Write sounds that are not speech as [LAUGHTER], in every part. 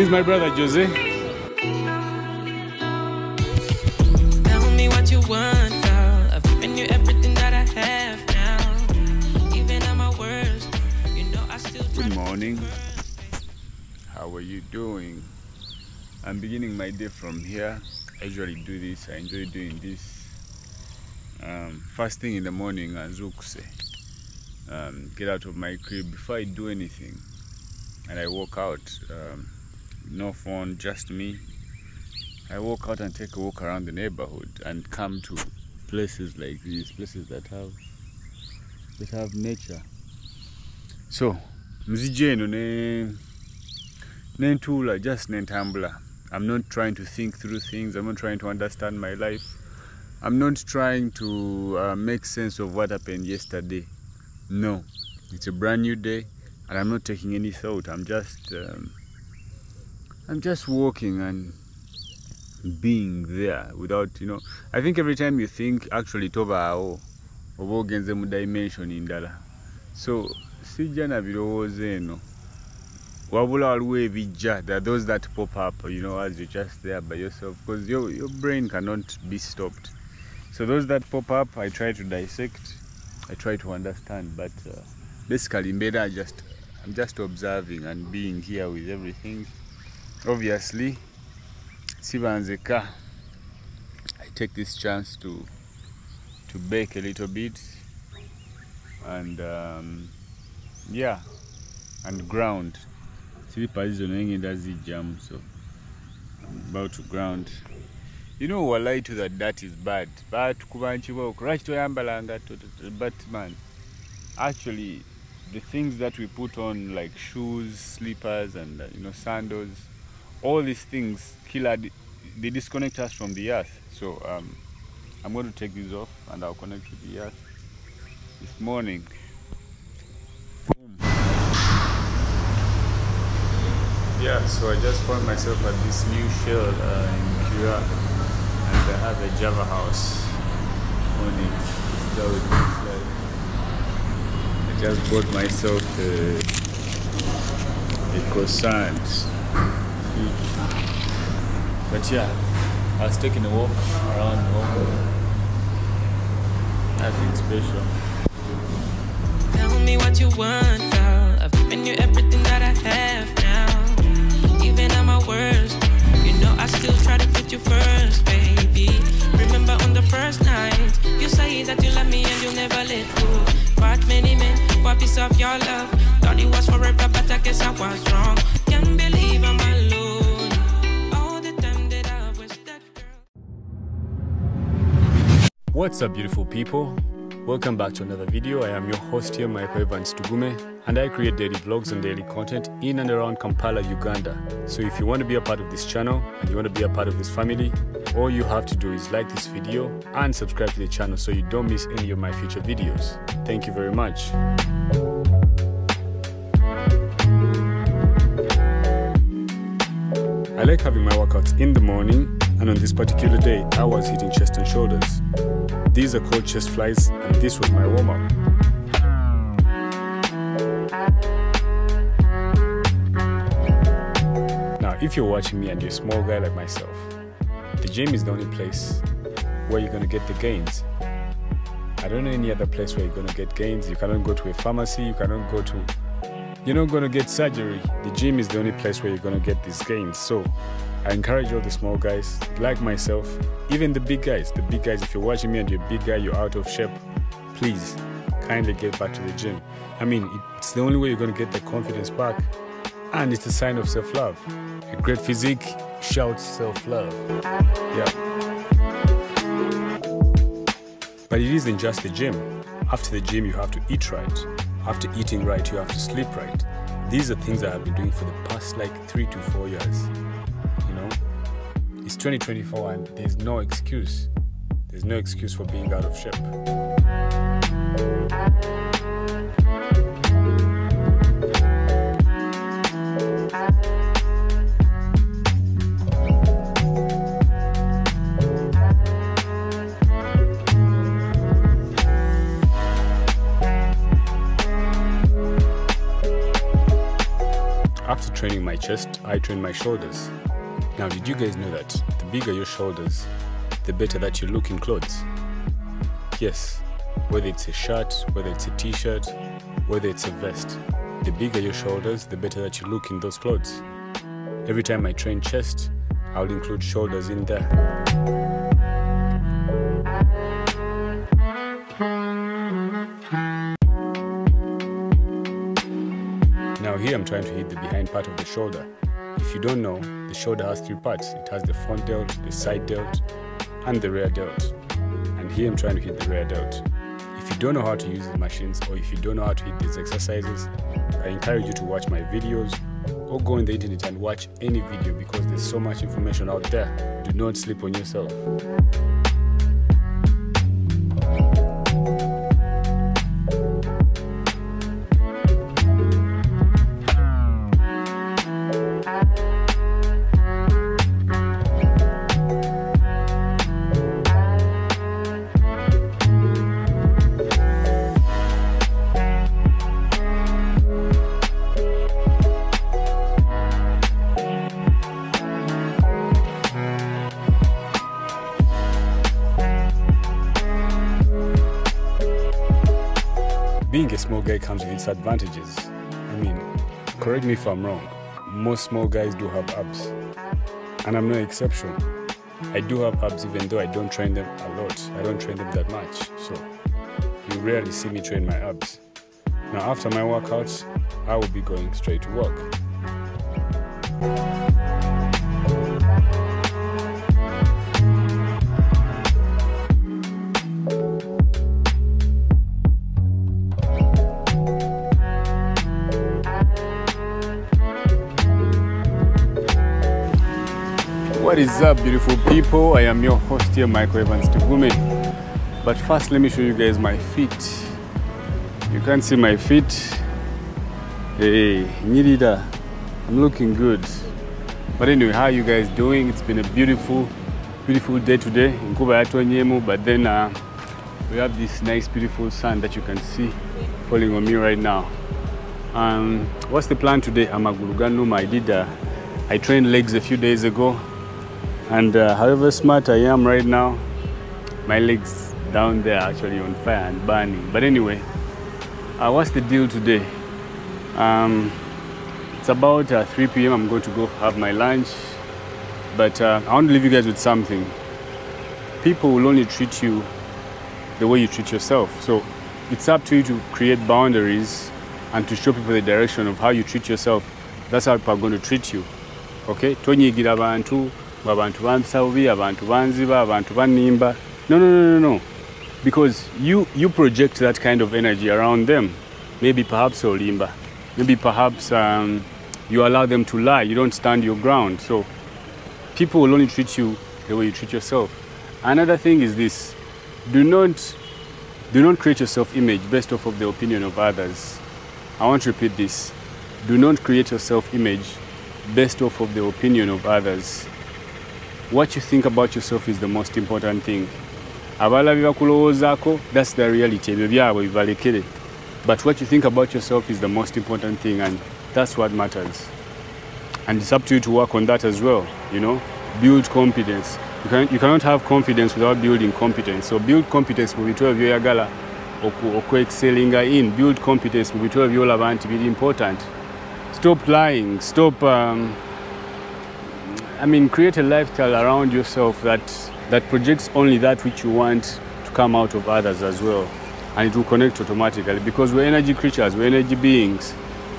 This is my brother Jose. Tell me what you want, girl. I've given you everything that I have now. Even at my worst, you know I still Good morning. How are you doing? I'm beginning my day from here. I usually do this. I enjoy doing this. Um, first thing in the morning, say, um, get out of my crib before I do anything, and I walk out. Um, no phone, just me. I walk out and take a walk around the neighborhood and come to places like these, places that have that have nature. So, muzija eno ne nentuula just nentambula i'm not trying to think through things. I'm not trying to understand my life. I'm not trying to uh, make sense of what happened yesterday. No. It's a brand new day and i'm not taking any thought. I'm just um, i'm just walking and being there without you know i think every time you think actually tobaawo oba ogenze mu dimension ndala so sijja na birowoozo eno. Wabula waliwo ebijja there are those that pop up you know as you're just there by yourself because your, your brain cannot be stopped. So those that pop up i try to dissect i try to understand but uh, basically mbeera just i'm just observing and being here with everything obviously sibanzeka i take this chance to to bake a little bit and um, yeah and ground. Slippers izo naye ngenda zijjamu so I'm about to ground. You know walai to that that is bad but kubanchibooko lwaki but man actually the things that we put on like shoes slippers and uh, you know sandals all these things kill they disconnect us from the earth so um, i'm going to take these off and i'll connect to the earth this morning Boom. Yeah, so I just found myself at this new shell uh, in Kira, and they have a Java house on it. It looks like I just bought myself a, a croissant. But yeah, I was taking a walk around home. Nothing special. Tell me what you want. I've given you everything that I have now. Even at my worst, you know I still try to put you first, baby. Remember on the first night, you say that you love me and you'll never let go. But many men, what piece of your love? Thought it was forever, but I guess I was wrong. What's up, beautiful people? Welcome back to another video. I am your host here, Michael Evans Tugume, and I create daily vlogs and daily content in and around Kampala, Uganda. So if you want to be a part of this channel and you want to be a part of this family, all you have to do is like this video and subscribe to the channel so you don't miss any of my future videos. Thank you very much. I like having my workouts in the morning, and on this particular day, I was hitting chest and shoulders. These are called chest flies, and this was my warm up. Now, if you're watching me and you're a small guy like myself, the gym is the only place where you're gonna get the gains. I don't know any other place where you're gonna get gains. You cannot go to a pharmacy, you cannot go to you're not to get surgery. The gym is the only place where you're to get these gains. So I encourage all the small guys, like myself, even the big guys. The big guys, if you're watching me and you're a big guy, you're out of shape, please kindly get back to the gym. I mean, it's the only way you're going to get the confidence back. And it's a sign of self love. A great physique shouts self love. Yeah. But it isn't just the gym. After the gym, you have to eat right. After eating right, you have to sleep right. These are things that I've been doing for the past like three to four years. 2024 and there's no excuse. There's no excuse for being out of shape. After training my chest, I train my shoulders. Now, did you guys know that the bigger your shoulders, the better that you look in clothes? Yes, whether it's a shirt, whether it's a t shirt, whether it's a vest, the bigger your shoulders, the better that you look in those clothes. Every time I train chest, I'll include shoulders in there. Now here I'm trying to hit the behind part of the shoulder. If you don't know, the shoulder has three parts. It has the front delt, the side delt, and the rear delt. And here I'm trying to hit the rear delt. If you don't know how to use the machines or if you don't know how to hit these exercises, I encourage you to watch my videos or go on the internet and watch any video because there's so much information out there. Do not sleep on yourself. Small guy comes with its advantages. I mean, correct me if I'm wrong, most small guys do have abs. And I'm no exception. I do have abs even though I don't train them a lot. I don't train them that much. So you rarely see me train my abs. Now after my workouts, I will be going straight to work. What is up, beautiful people? I am your host here, Michael Evans Tugume. But first, let me show you guys my feet. You can't see my feet. Hey, Nyirida, I'm looking good. But anyway, how you guys doing? It's been a beautiful, beautiful day today in Kuba Yatonyemu. But then uh, we have this nice, beautiful sun that you can see falling on me right now. Um, what's the plan today? I'm a Guruganuma. I did. I trained legs a few days ago. And uh, however smart I am right now, my legs down there actually on fire and burning. But anyway, uh, what's the deal today? Um, it's about uh, 3 p.m. I'm going to go have my lunch. But uh, I want to leave you guys with something. People will only treat you the way you treat yourself. So it's up to you to create boundaries and to show people the direction of how you treat yourself. That's how people are going to treat you. Okay? tonyigira abantu abantu bampisa bubi abantu banziba abantu banimba. No no no no no. Because you you project that kind of energy around them. Maybe perhaps olimba maybe perhaps um, you allow them to lie. You don't stand your ground. So people will only treat you the way you treat yourself. Another thing is this. Do not do not create your self-image based off of the opinion of others. I want to repeat this. Do not create your self-image based off of the opinion of others what you think about yourself is the most important thing. Abalabi bakulowoozaako that's the reality. Ebyo byabwe bibalekere. But what you think about yourself is the most important thing and that's what matters. And it's up to you to work on that as well you know. Build confidence. You, can, you cannot have confidence without building competence. So build competence mu bintu ebyo byoyagala okuexcellinga in. Build competence mu bintu ebyo byolaba nti biri important. Stop lying. Stop um, I mean, create a lifestyle around yourself that that projects only that which you want to come out of others as well, and it will connect automatically because we're energy creatures, we're energy beings.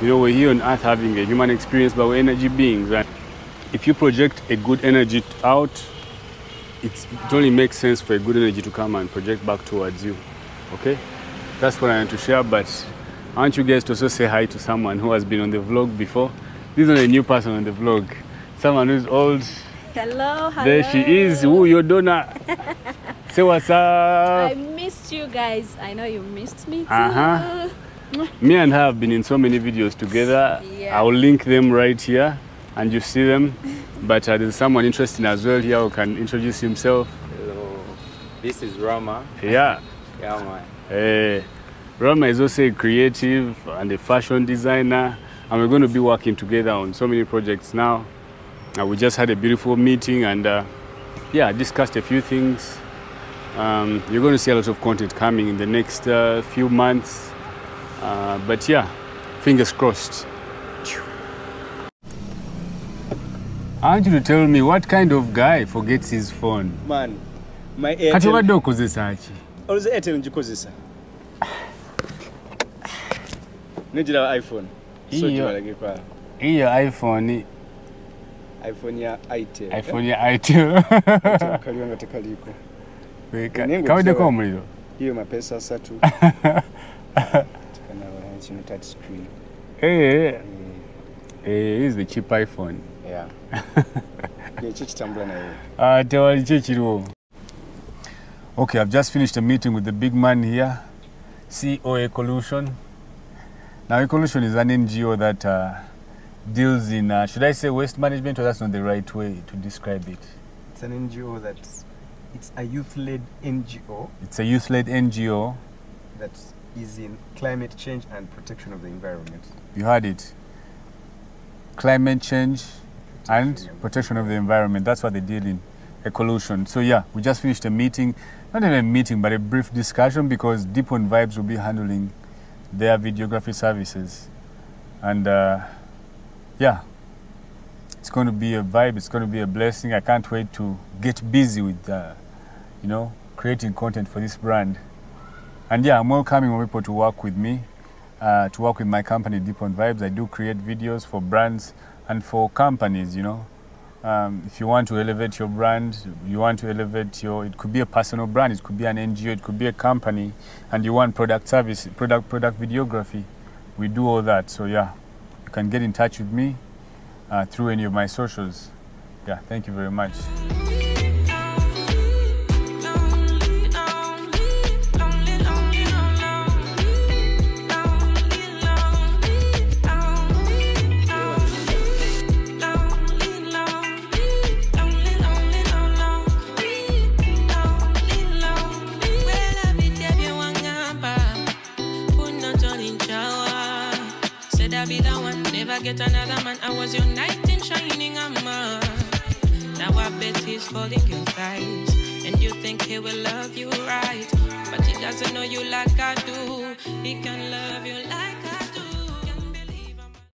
You know, we're here on Earth having a human experience, but we're energy beings, and if you project a good energy out, it only makes sense for a good energy to come and project back towards you. Okay, that's what I want to share. But I want you guys to also say hi to someone who has been on the vlog before. This is a new person on the vlog. Someone who's old. Hello, hello. There she is. Ooh, your donor. [LAUGHS] Say what's up. I missed you guys. I know you missed me too. Uh-huh. [LAUGHS] Me and her have been in so many videos together. Yeah. I'll link them right here and you see them. But uh, there's someone interesting as well here who can introduce himself. Hello, this is Rama. Yeah. Yeah, man. Uh, Rama is also a creative and a fashion designer. and we're going to be working together on so many projects now. Uh, we just had a beautiful meeting and uh, yeah, discussed a few things. Um, you're going to see a lot of content coming in the next uh, few months. Uh, but yeah, fingers crossed. I want you to tell me what kind of guy forgets his phone. man my kati airtel obadde okozesa ki oluzi airtel ngikozesa negiraba iphone so iyo iphone iphone ya itel iphone ya itel kaliwo nga tekaliiko Weka- Nengo kaweddeko kusaba- omuliro iyo mapesa asatu kino touch screen. Eh, eh, is the cheap iphone. Yeah. [LAUGHS] Kitambula naye Ah, tewali okay i've just finished a meeting with the big man here ceo ecolution now ecolution is an ngo that uh, deals in uh, should i say waste management or that's not the right way to describe it? It's an ngo that it's a youth-led ngo it's a youth-led ngo that is in climate change and protection of the environment. You heard it. Climate change and protection of the environment. That's what they deal in. Ecolution. So yeah we just finished a meeting not even a meeting but a brief discussion because deep on vibes will be handling their videography services. And uh, yeah it's going to be a vibe it's going to be a blessing i can't wait to get busy with uh, you know creating content for this brand and yeah i'm welcoming more people to work with me uh, to work with my company Deep on Vibes. I do create videos for brands and for companies, you know. Um, if you want to elevate your brand, you want to elevate your, it could be a personal brand, it could be an NGO, it could be a company, and you want product service, product, product videography, we do all that. So yeah, can get in touch with me uh, through any of my socials. Yeah, thank you very much. Get another man. I was your knight in shining armor. Now I bet he's falling your thighs. And you think he will love you right. But he doesn't know you like I do. He can love you like